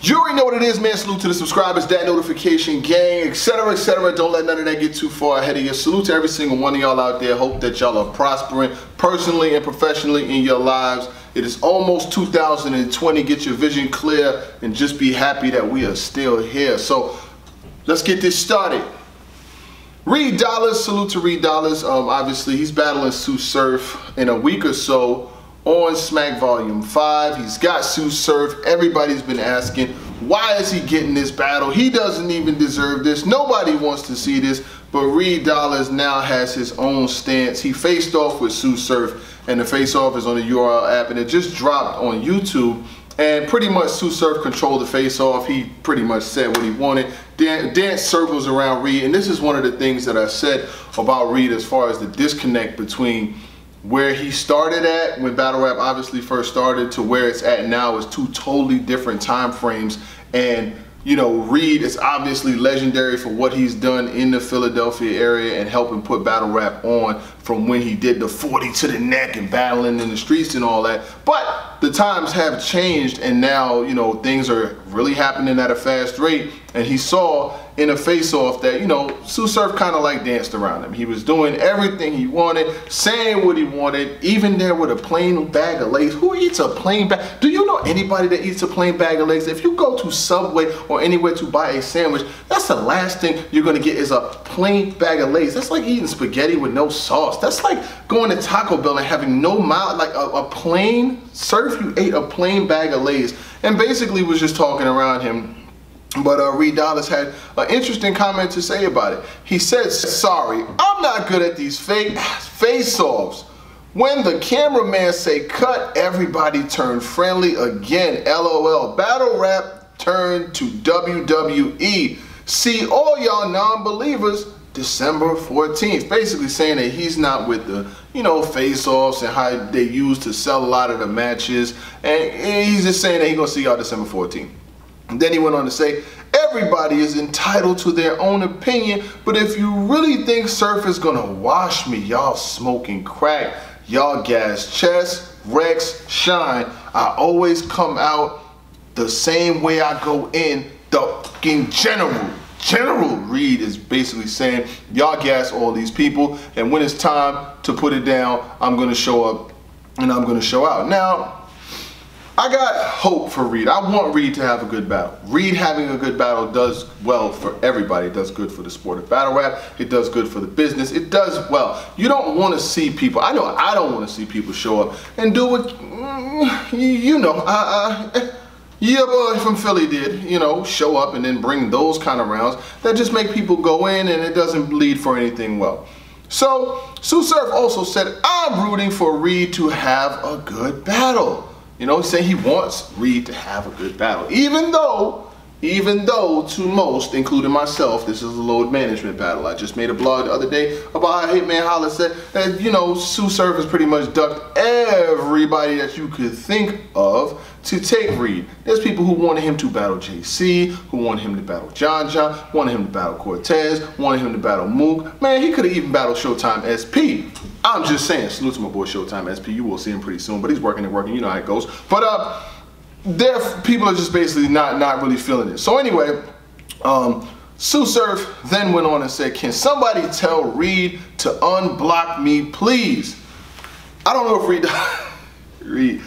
You already know what it is, man. Salute to the subscribers, that notification gang, etc., etc. Don't let none of that get too far ahead of you. Salute to every single one of y'all out there. Hope that y'all are prospering personally and professionally in your lives. It is almost 2020. Get your vision clear and just be happy that we are still here. So let's get this started. Reed Dollaz, salute to Reed Dollaz. Um, obviously, he's battling Tsu Surf in a week or so on Smack Volume 5. He's got Tsu Surf. Everybody's been asking, why is he getting this battle? He doesn't even deserve this. Nobody wants to see this, but Reed Dollaz now has his own stance. He faced off with Tsu Surf, and the face-off is on the URL app, and it just dropped on YouTube. And pretty much Tsu Surf controlled the face-off. He pretty much said what he wanted. Dan dance circles around Reed, and this is one of the things that I said about Reed as far as the disconnect between where he started at when battle rap obviously first started to where it's at now is two totally different time frames. And you know Reed is obviously legendary for what he's done in the Philadelphia area and helping put battle rap on from when he did the 40 to the neck and battling in the streets and all that but the times have changed and now you know things are really happening at a fast rate and he saw in a face-off that, you know, Tsu Surf kind of like danced around him. He was doing everything he wanted, saying what he wanted, even there with a plain bag of Lay's. Who eats a plain bag? Do you know anybody that eats a plain bag of Lay's? If you go to Subway or anywhere to buy a sandwich, that's the last thing you're gonna get is a plain bag of Lay's. That's like eating spaghetti with no sauce. That's like going to Taco Bell and having no mouth, like a, a plain, surf you ate a plain bag of Lay's and basically was just talking around him but uh, Reed Dollaz had an interesting comment to say about it. He said, sorry, I'm not good at these fake face-offs. When the cameraman say cut, everybody turn friendly again. LOL. Battle rap turned to WWE. See all y'all non-believers December 14th. Basically saying that he's not with the, you know, face-offs and how they use to sell a lot of the matches. And he's just saying that he's going to see y'all December 14th. And then he went on to say, everybody is entitled to their own opinion, but if you really think Surf is gonna wash me, y'all smoking crack, y'all gas Chess, Rex, Shine, I always come out the same way I go in, the fucking general. General Reed is basically saying, y'all gas all these people, and when it's time to put it down, I'm gonna show up and I'm gonna show out. Now, I got hope for Reed. I want Reed to have a good battle. Reed having a good battle does well for everybody. It does good for the sport of battle rap. It does good for the business. It does well. You don't want to see people, I know I don't want to see people show up and do what, mm, you know, uh, uh, yeah, boy from Philly did, you know, show up and then bring those kind of rounds that just make people go in and it doesn't lead for anything well. So, Tsu Surf also said, I'm rooting for Reed to have a good battle. You know, saying he wants Reed to have a good battle. Even though, even though to most, including myself, this is a load management battle. I just made a blog the other day about how Hitman Holla said that, you know, Tsu Surf has pretty much ducked everybody that you could think of to take Reed. There's people who wanted him to battle JC, who wanted him to battle John John, wanted him to battle Cortez, wanted him to battle Mook. Man, he could have even battled Showtime SP. I'm just saying, salute to my boy Showtime SP. You will see him pretty soon, but he's working and working. You know how it goes. But uh, there, people are just basically not not really feeling it. So anyway, um, Tsu Surf then went on and said, "Can somebody tell Reed to unblock me, please?" I don't know if Reed, Reed.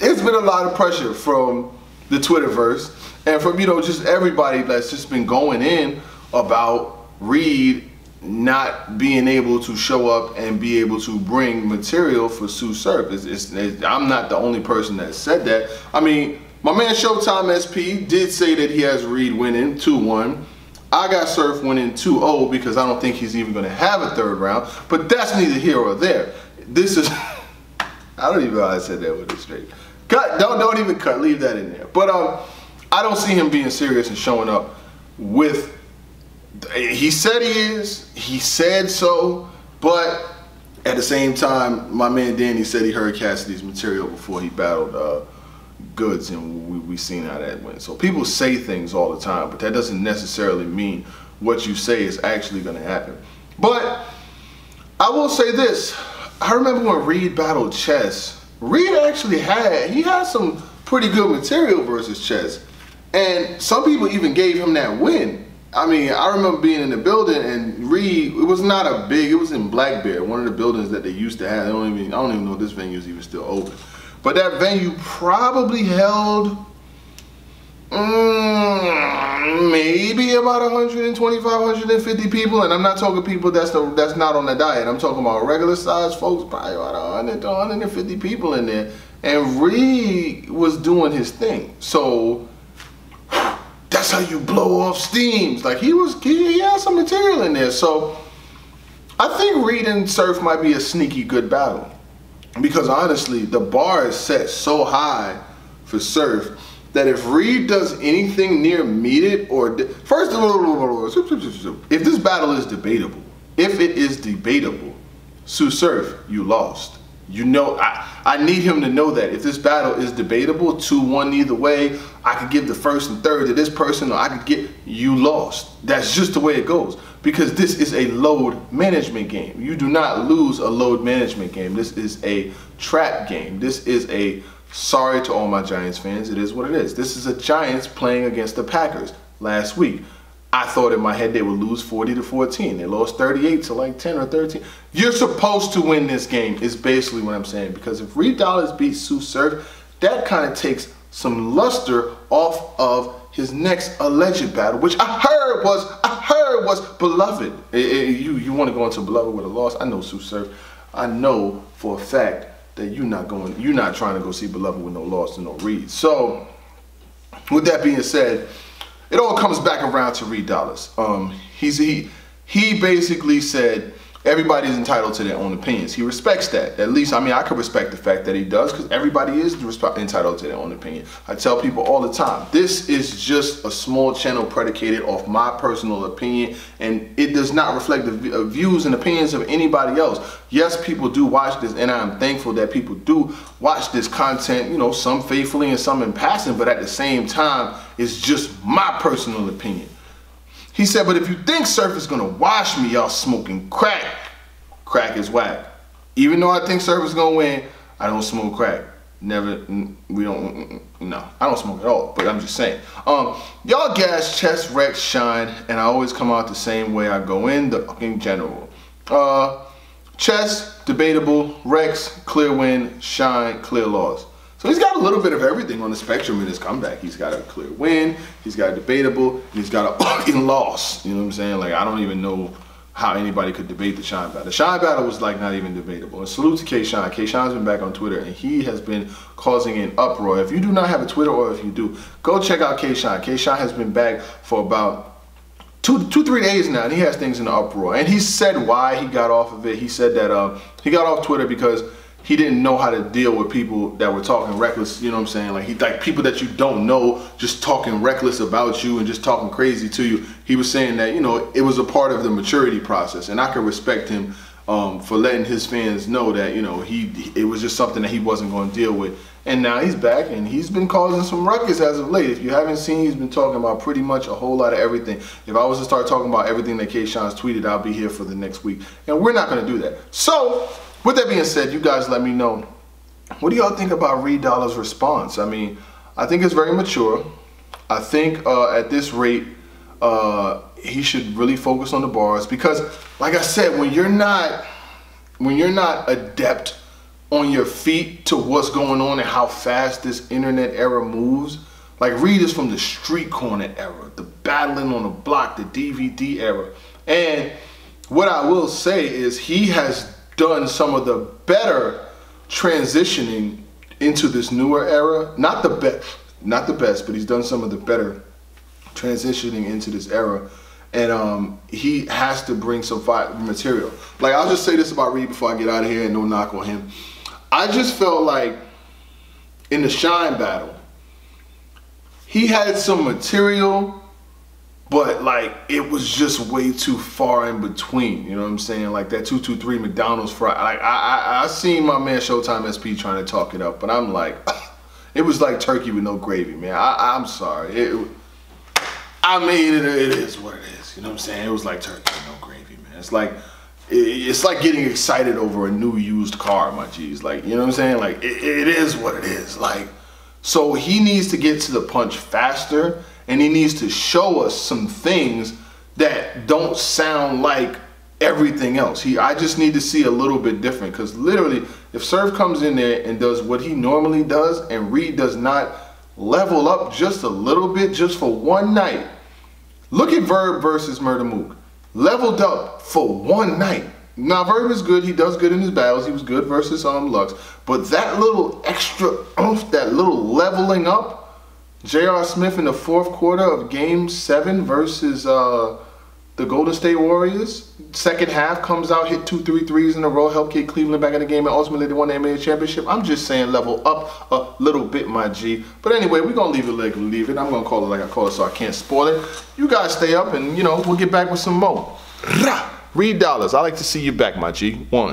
It's been a lot of pressure from the Twitterverse and from you know just everybody that's just been going in about Reed not being able to show up and be able to bring material for Tsu Surf. It's, it's, it's, I'm not the only person that said that. I mean, my man Showtime SP did say that he has Reed winning 2-1. I got Surf winning 2-0 because I don't think he's even going to have a third round. But that's neither here or there. This is... I don't even know how I said that with a straight. Cut. Don't, don't even cut. Leave that in there. But um, I don't see him being serious and showing up with he said he is. He said so, but at the same time, my man Danny said he heard Cassidy's material before he battled uh, Goodz, and we we seen how that went. So people say things all the time, but that doesn't necessarily mean what you say is actually going to happen. But I will say this: I remember when Reed battled Chess. Reed actually had he had some pretty good material versus Chess. And some people even gave him that win. I mean, I remember being in the building and Reed, it was not a big, it was in Black Bear, one of the buildings that they used to have. I don't even, I don't even know if this venue is even still open. But that venue probably held mm, maybe about 125, 150 people. And I'm not talking people that's the, that's not on the diet. I'm talking about regular size folks, probably about 100 to 150 people in there. And Reed was doing his thing. So that's how you blow off steams. Like he was, he, he had some material in there. So I think Reed and Surf might be a sneaky good battle. Because honestly, the bar is set so high for Surf that if Reed does anything near meet it or first of all, if this battle is debatable, if it is debatable, Tsu Surf, you lost. You know, I, I need him to know that if this battle is debatable, 2-1 either way, I could give the first and third to this person or I could get you lost. That's just the way it goes because this is a load management game. You do not lose a load management game. This is a trap game. This is a sorry to all my Giants fans. It is what it is. This is a Giants playing against the Packers last week. I thought in my head they would lose 40 to 14. They lost 38 to like 10 or 13. You're supposed to win this game is basically what I'm saying because if Reed Dollaz beats Tsu Surf, that kind of takes some luster off of his next alleged battle, which I heard was I heard was beloved. It, it, you you want to go into beloved with a loss? I know Tsu Surf. I know for a fact that you're not going. You're not trying to go see beloved with no loss and no Reed. So, with that being said, it all comes back around to Reed Dollaz. Um, he's he he basically said everybody's entitled to their own opinions. He respects that. At least, I mean, I could respect the fact that he does because everybody is entitled to their own opinion. I tell people all the time, this is just a small channel predicated off my personal opinion and it does not reflect the uh, views and opinions of anybody else. Yes, people do watch this and I'm thankful that people do watch this content, you know, some faithfully and some in passing, but at the same time, it's just my personal opinion. He said, but if you think Surf is gonna wash me, y'all smoking crack. Crack is whack. Even though I think Surf is gonna win, I don't smoke crack. Never, we don't, no, I don't smoke at all, but I'm just saying. Um, y'all gas, Chess, Rex, shine, and I always come out the same way I go in, the fucking general. Uh, Chess, debatable, Rex, clear win, shine, clear loss. So he's got a little bit of everything on the spectrum in his comeback. He's got a clear win, he's got a debatable, he's got a fucking loss. You know what I'm saying? Like, I don't even know how anybody could debate the Shine battle. The Shine battle was like not even debatable. And salute to K Shine. K Shine's been back on Twitter and he has been causing an uproar. If you do not have a Twitter or if you do, go check out K Shine. K Shine has been back for about two, two, three days now, and he has things in the uproar. And he said why he got off of it. He said that uh, he got off Twitter because he didn't know how to deal with people that were talking reckless, you know what I'm saying? Like he like people that you don't know just talking reckless about you and just talking crazy to you. He was saying that, you know, it was a part of the maturity process and I can respect him um, for letting his fans know that, you know, he it was just something that he wasn't going to deal with. And now he's back and he's been causing some ruckus as of late. If you haven't seen, he's been talking about pretty much a whole lot of everything. If I was to start talking about everything that K. Sean's tweeted, I'll be here for the next week. And we're not going to do that. So with that being said, you guys let me know. What do y'all think about Reed Dollaz's response? I mean, I think it's very mature. I think uh, at this rate, uh, he should really focus on the bars because, like I said, when you're not when you're not adept on your feet to what's going on and how fast this internet era moves, like Reed is from the street corner era, the battling on the block, the DVD era, and what I will say is he has done some of the better transitioning into this newer era. Not the best, not the best, but he's done some of the better transitioning into this era. And um, he has to bring some material. Like I'll just say this about Reed before I get out of here and no knock on him. I just felt like in the Shine battle, he had some material but like it was just way too far in between. You know what I'm saying? Like that two two three McDonald's fry. Like I I I seen my man Showtime SP trying to talk it up, but I'm like, it was like turkey with no gravy, man. I I'm sorry. It, I mean, it, it is what it is. You know what I'm saying? It was like turkey with no gravy, man. It's like it's like getting excited over a new used car, my G's. Like, you know what I'm saying? Like, it, it is what it is. Like, So he needs to get to the punch faster and he needs to show us some things that don't sound like everything else. He I just need to see a little bit different because literally if Surf comes in there and does what he normally does and Reed does not level up just a little bit just for one night. Look at Verb versus Murda Mook. Leveled up for one night. Now Verb is good. He does good in his battles. He was good versus um Lux. But that little extra oomph, that little leveling up, J.R. Smith in the fourth quarter of Game Seven versus uh, the Golden State Warriors. Second half comes out, hit two, three threes in a row, help get Cleveland back in the game, and ultimately they won the NBA championship. I'm just saying level up a little bit, my G. But anyway, we're gonna leave it like leave it. I'm gonna call it like I call it so I can't spoil it. You guys stay up and you know, we'll get back with some more. Reed Dollaz, I like to see you back, my G. One.